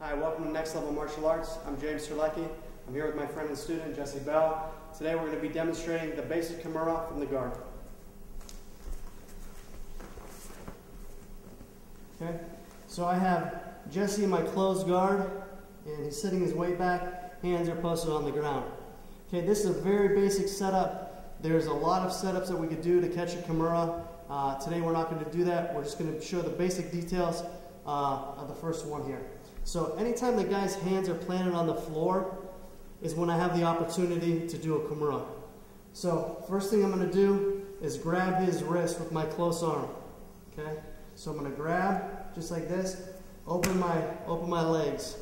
Hi, welcome to Next Level Martial Arts. I'm James Terlecki. I'm here with my friend and student, Jesse Bell. Today we're going to be demonstrating the basic Kimura from the guard. Okay, so I have Jesse in my closed guard, and he's sitting his way back, hands are posted on the ground. Okay, this is a very basic setup. There's a lot of setups that we could do to catch a Kimura. Uh, today we're not going to do that. We're just going to show the basic details uh, of the first one here. So anytime the guy's hands are planted on the floor is when I have the opportunity to do a Kimura. So first thing I'm going to do is grab his wrist with my close arm. Okay? So I'm going to grab just like this, open my open my legs.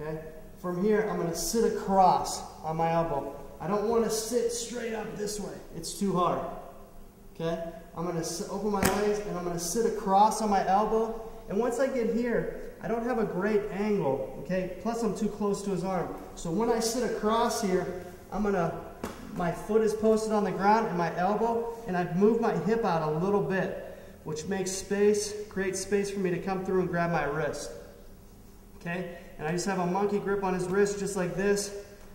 Okay? From here I'm going to sit across on my elbow. I don't want to sit straight up this way. It's too hard. Okay? I'm going to open my legs and I'm going to sit across on my elbow. And once I get here, I don't have a great angle, okay? Plus I'm too close to his arm. So when I sit across here, I'm gonna, my foot is posted on the ground and my elbow, and I've moved my hip out a little bit, which makes space, creates space for me to come through and grab my wrist. Okay? And I just have a monkey grip on his wrist just like this,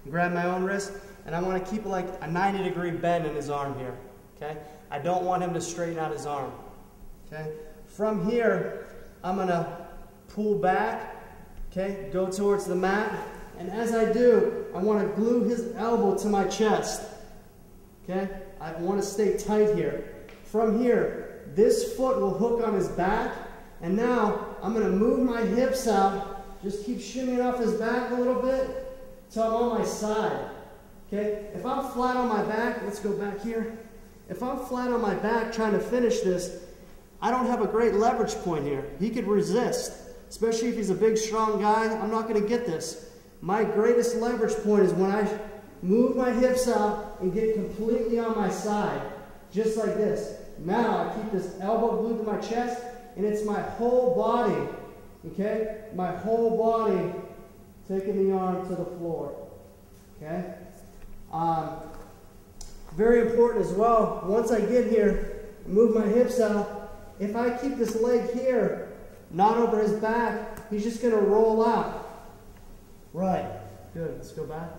grab my own wrist, and I wanna keep like a 90 degree bend in his arm here. Okay? I don't want him to straighten out his arm. Okay? From here, I'm gonna pull back, okay, go towards the mat. And as I do, I want to glue his elbow to my chest. Okay? I want to stay tight here. From here, this foot will hook on his back. And now I'm going to move my hips out. Just keep shimmying off his back a little bit till I'm on my side. Okay? If I'm flat on my back, let's go back here. If I'm flat on my back trying to finish this, I don't have a great leverage point here. He could resist especially if he's a big, strong guy, I'm not going to get this. My greatest leverage point is when I move my hips out and get completely on my side, just like this. Now I keep this elbow glued to my chest, and it's my whole body, okay? My whole body taking the arm to the floor, okay? Um, very important as well, once I get here, move my hips out, if I keep this leg here, not over his back. He's just going to roll out. Right. Good. Let's go back.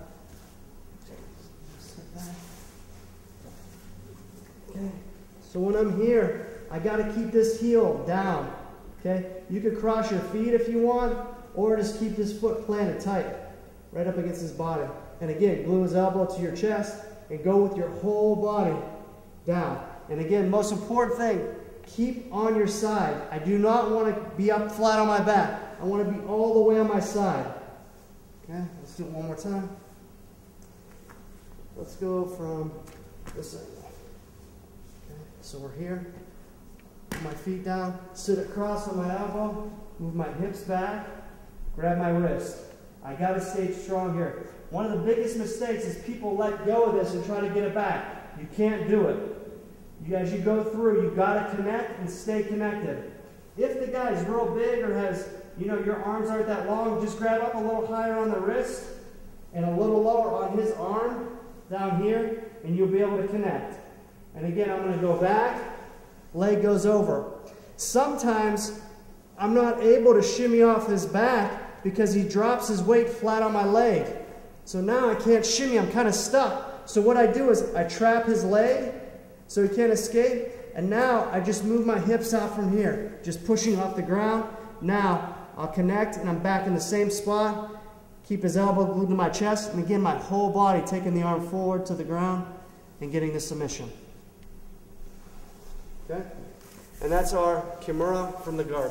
Okay. So when I'm here, I got to keep this heel down. Okay. You could cross your feet if you want, or just keep this foot planted tight, right up against his body. And again, glue his elbow to your chest and go with your whole body down. And again, most important thing, keep on your side. I do not want to be up flat on my back. I want to be all the way on my side. Okay, let's do it one more time. Let's go from this angle. Okay, so we're here. Put my feet down, sit across on my elbow, move my hips back, grab my wrist. I got to stay strong here. One of the biggest mistakes is people let go of this and try to get it back. You can't do it. As you go through, you've got to connect and stay connected. If the guy's real big or has, you know, your arms aren't that long, just grab up a little higher on the wrist and a little lower on his arm down here, and you'll be able to connect. And again, I'm going to go back, leg goes over. Sometimes I'm not able to shimmy off his back because he drops his weight flat on my leg. So now I can't shimmy, I'm kind of stuck. So what I do is I trap his leg so he can't escape. And now I just move my hips out from here, just pushing off the ground. Now I'll connect and I'm back in the same spot. Keep his elbow glued to my chest. And again, my whole body taking the arm forward to the ground and getting the submission. Okay? And that's our Kimura from the guard.